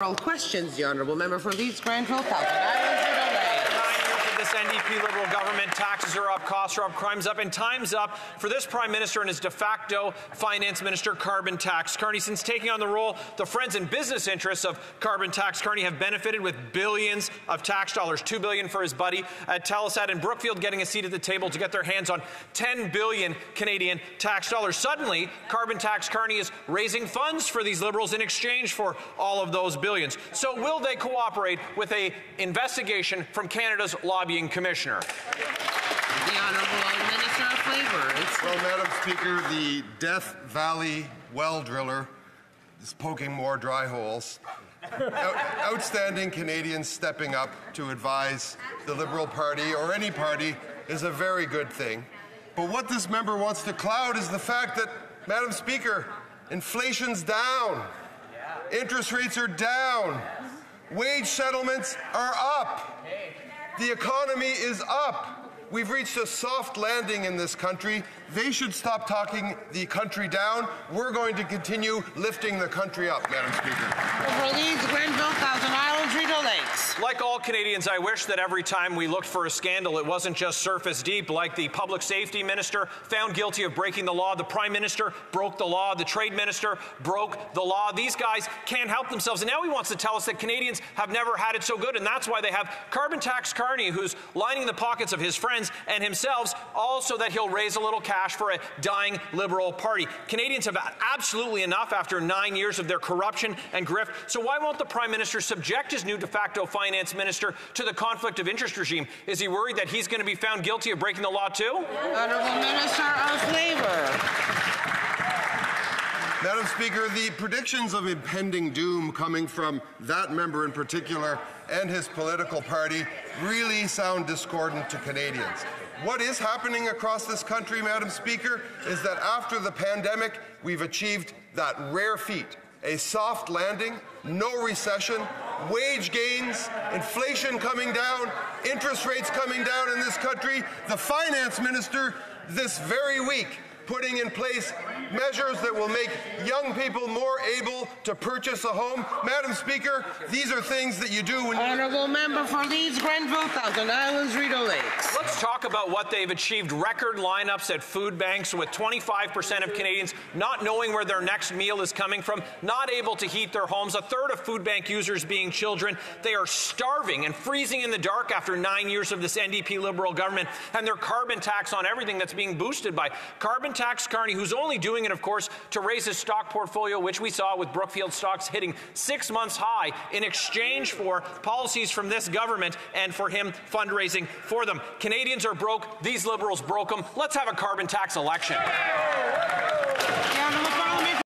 Questions, the Honourable Member for Leeds Grenville, Falcon this NDP Liberal government. Taxes are up, costs are up, crime's up, and time's up for this Prime Minister and his de facto Finance Minister, Carbon Tax Carney. Since taking on the role, the friends and business interests of Carbon Tax Carney have benefited with billions of tax dollars. 2 billion for his buddy at Telesat, and Brookfield getting a seat at the table to get their hands on 10 billion Canadian tax dollars. Suddenly, Carbon Tax Carney is raising funds for these Liberals in exchange for all of those billions. So will they cooperate with a investigation from Canada's lobby Lobbying Commissioner. The Honourable Minister of Labour. Well, Madam Speaker, the Death Valley well driller is poking more dry holes. Out outstanding Canadians stepping up to advise the Liberal Party or any party is a very good thing. But what this member wants to cloud is the fact that, Madam Speaker, inflation's down, interest rates are down, wage settlements are up. The economy is up. We've reached a soft landing in this country. They should stop talking the country down. We're going to continue lifting the country up, Madam Speaker. Leeds, Grenville, Thousand Islands, Rideau Lakes. Like all Canadians, I wish that every time we looked for a scandal, it wasn't just surface deep, like the public safety minister found guilty of breaking the law, the prime minister broke the law, the trade minister broke the law. These guys can't help themselves. And now he wants to tell us that Canadians have never had it so good, and that's why they have carbon tax Carney, who's lining the pockets of his friends and himself, also that he'll raise a little cash for a dying Liberal Party. Canadians have absolutely enough after nine years of their corruption and grift. So why won't the Prime Minister subject his new de facto finance minister to the conflict of interest regime? Is he worried that he's going to be found guilty of breaking the law too? Honourable Minister of Labour. Madam Speaker, the predictions of impending doom coming from that member in particular and his political party really sound discordant to Canadians. What is happening across this country, Madam Speaker, is that after the pandemic, we've achieved that rare feat a soft landing, no recession, wage gains, inflation coming down, interest rates coming down in this country. The finance minister this very week putting in place measures that will make young people more able to purchase a home. Madam Speaker, these are things that you do when Honourable Member for Leeds, Grenville, Thousand Islands, Rideau Lakes. Let's talk about what they've achieved. Record lineups at food banks with 25% of Canadians not knowing where their next meal is coming from, not able to heat their homes, a third of food bank users being children. They are starving and freezing in the dark after nine years of this NDP Liberal government and their carbon tax on everything that's being boosted by carbon tax Carney, who's only doing it, of course, to raise his stock portfolio, which we saw with Brookfield stocks hitting six months high in exchange for policies from this government and for him fundraising for them. Canadians are broke. These Liberals broke them. Let's have a carbon tax election.